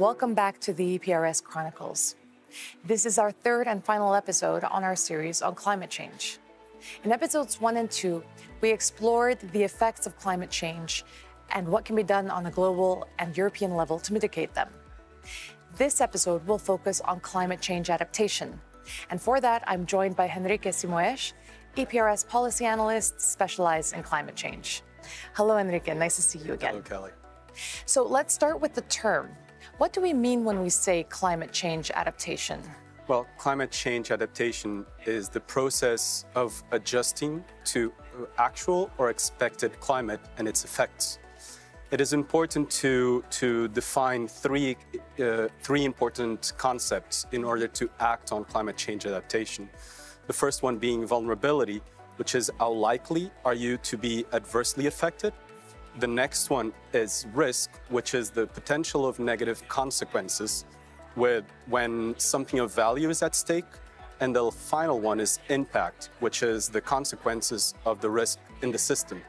Welcome back to the EPRS Chronicles. This is our third and final episode on our series on climate change. In episodes one and two, we explored the effects of climate change and what can be done on a global and European level to mitigate them. This episode will focus on climate change adaptation. And for that, I'm joined by Henrique Simoes, EPRS policy analyst specialized in climate change. Hello, Henrique. Nice to see you again. Hello, Kelly. So let's start with the term. What do we mean when we say climate change adaptation? Well, climate change adaptation is the process of adjusting to actual or expected climate and its effects. It is important to, to define three, uh, three important concepts in order to act on climate change adaptation. The first one being vulnerability, which is how likely are you to be adversely affected? The next one is risk, which is the potential of negative consequences with when something of value is at stake. And the final one is impact, which is the consequences of the risk in the system.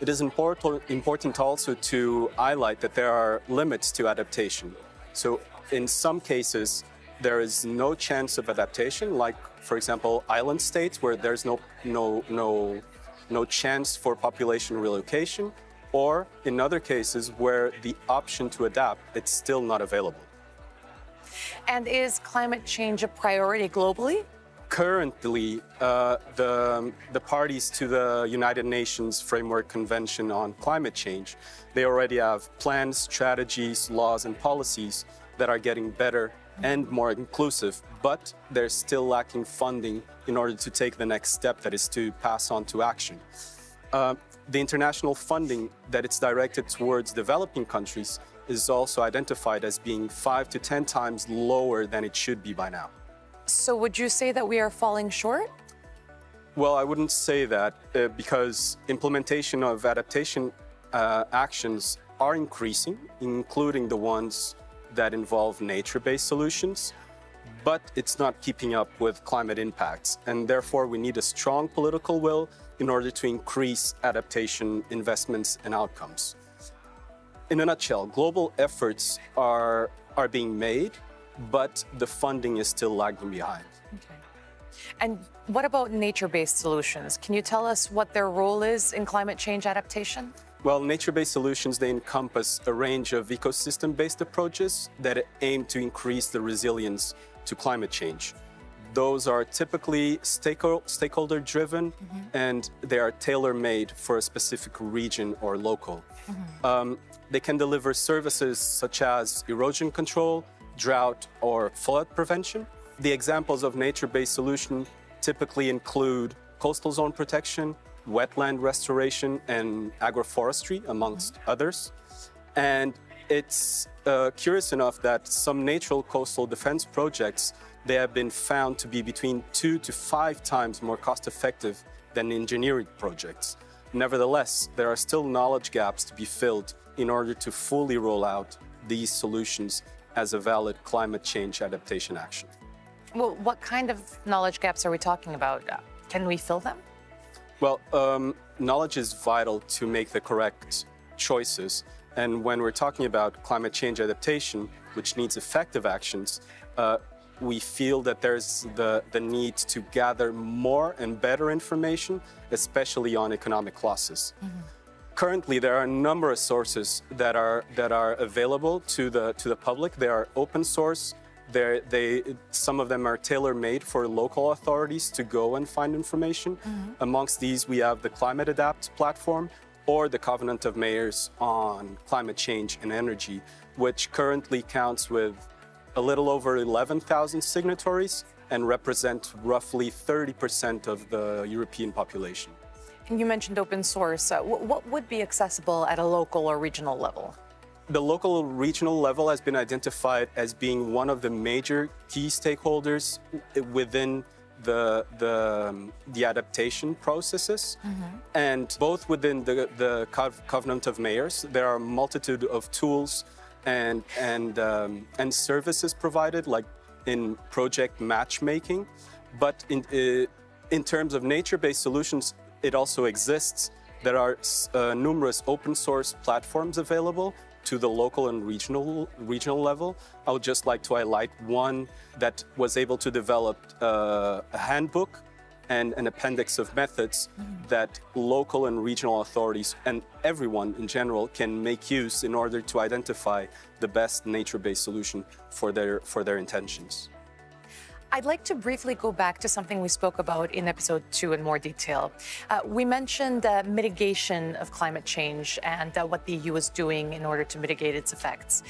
It is important, important also to highlight that there are limits to adaptation. So in some cases, there is no chance of adaptation, like, for example, island states where there's no, no, no, no chance for population relocation, or in other cases where the option to adapt, it's still not available. And is climate change a priority globally? Currently, uh, the, the parties to the United Nations Framework Convention on Climate Change, they already have plans, strategies, laws, and policies that are getting better and more inclusive, but they're still lacking funding in order to take the next step that is to pass on to action. Uh, the international funding that it's directed towards developing countries is also identified as being five to 10 times lower than it should be by now. So, would you say that we are falling short? Well, I wouldn't say that uh, because implementation of adaptation uh, actions are increasing, including the ones that involve nature based solutions, but it's not keeping up with climate impacts. And therefore, we need a strong political will in order to increase adaptation investments and outcomes. In a nutshell, global efforts are, are being made, but the funding is still lagging behind. Okay. And what about nature based solutions? Can you tell us what their role is in climate change adaptation? Well, nature-based solutions, they encompass a range of ecosystem-based approaches that aim to increase the resilience to climate change. Those are typically stakeholder-driven, mm-hmm. and they are tailor-made for a specific region or local. Mm-hmm. Um, they can deliver services such as erosion control, drought, or flood prevention. The examples of nature-based solution typically include coastal zone protection, wetland restoration and agroforestry, amongst mm -hmm. others. And it's uh, curious enough that some natural coastal defense projects, they have been found to be between two to five times more cost effective than engineering projects. Nevertheless, there are still knowledge gaps to be filled in order to fully roll out these solutions as a valid climate change adaptation action. Well, what kind of knowledge gaps are we talking about? Can we fill them? Well, um, knowledge is vital to make the correct choices. And when we're talking about climate change adaptation, which needs effective actions, uh, we feel that there's the, the need to gather more and better information, especially on economic losses. Mm-hmm. Currently, there are a number of sources that are, that are available to the, to the public. They are open source, they're, they, some of them are tailor-made for local authorities to go and find information. Mm -hmm. Amongst these, we have the Climate Adapt platform or the Covenant of Mayors on Climate Change and Energy, which currently counts with a little over 11,000 signatories and represent roughly 30% of the European population. And you mentioned open source. Uh, what would be accessible at a local or regional level? The local regional level has been identified as being one of the major key stakeholders within the, the, um, the adaptation processes. Mm -hmm. And both within the, the Covenant of Mayors, there are a multitude of tools and, and, um, and services provided, like in project matchmaking. But in, uh, in terms of nature-based solutions, it also exists. There are uh, numerous open source platforms available to the local and regional regional level. I would just like to highlight one that was able to develop uh, a handbook and an appendix of methods that local and regional authorities and everyone in general can make use in order to identify the best nature-based solution for their for their intentions. I'd like to briefly go back to something we spoke about in episode two in more detail. Uh, we mentioned uh, mitigation of climate change and uh, what the EU is doing in order to mitigate its effects.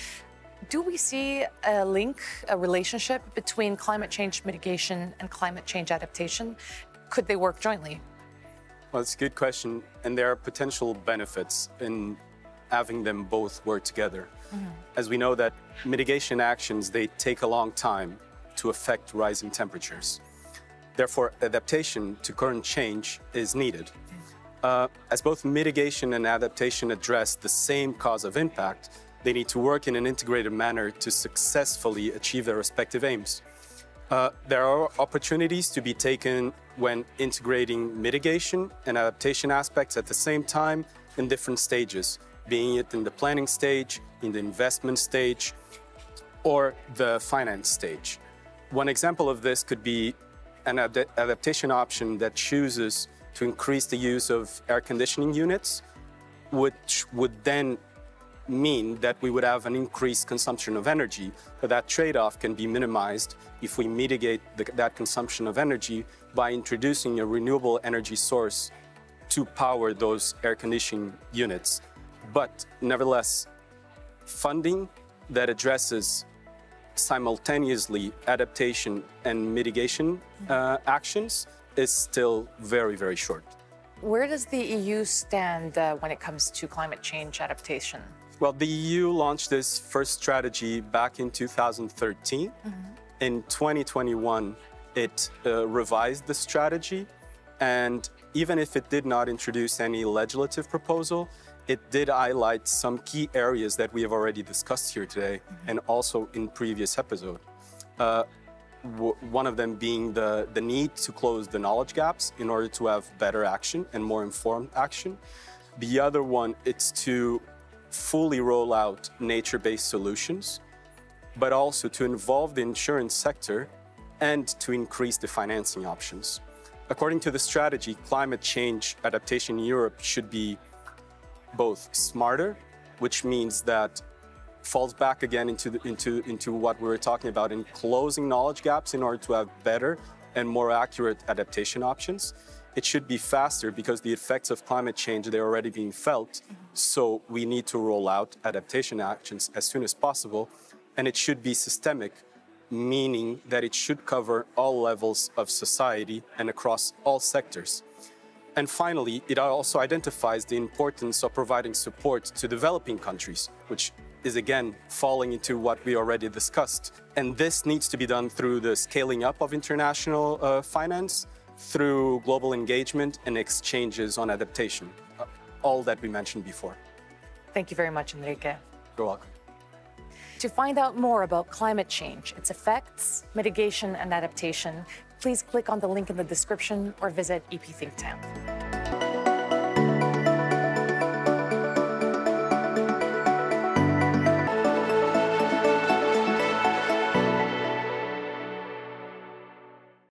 Do we see a link, a relationship between climate change mitigation and climate change adaptation? Could they work jointly? Well, it's a good question, and there are potential benefits in having them both work together. As we know that mitigation actions, they take a long time to affect rising temperatures. Therefore, adaptation to current change is needed. Uh, as both mitigation and adaptation address the same cause of impact, they need to work in an integrated manner to successfully achieve their respective aims. Uh, there are opportunities to be taken when integrating mitigation and adaptation aspects at the same time in different stages, being it in the planning stage, in the investment stage, or the finance stage. One example of this could be an ad adaptation option that chooses to increase the use of air conditioning units, which would then mean that we would have an increased consumption of energy, but that trade-off can be minimized if we mitigate the, that consumption of energy by introducing a renewable energy source to power those air conditioning units. But nevertheless, funding that addresses simultaneously adaptation and mitigation uh, actions is still very, very short. Where does the EU stand uh, when it comes to climate change adaptation? Well, the EU launched this first strategy back in 2013. In 2021, it uh, revised the strategy. And even if it did not introduce any legislative proposal, it did highlight some key areas that we have already discussed here today and also in previous episode. Uh, one of them being the, the need to close the knowledge gaps in order to have better action and more informed action. The other one, it's to fully roll out nature-based solutions, but also to involve the insurance sector and to increase the financing options. According to the strategy, climate change adaptation in Europe should be both smarter, which means that falls back again into, the, into, into what we were talking about in closing knowledge gaps in order to have better and more accurate adaptation options. It should be faster because the effects of climate change, they're already being felt. So we need to roll out adaptation actions as soon as possible. And it should be systemic, meaning that it should cover all levels of society and across all sectors. And finally, it also identifies the importance of providing support to developing countries, which is again falling into what we already discussed. And this needs to be done through the scaling up of international uh, finance, through global engagement and exchanges on adaptation, uh, all that we mentioned before. Thank you very much, Henrique. You're welcome. To find out more about climate change, its effects, mitigation, and adaptation, please click on the link in the description or visit EP Think Tank.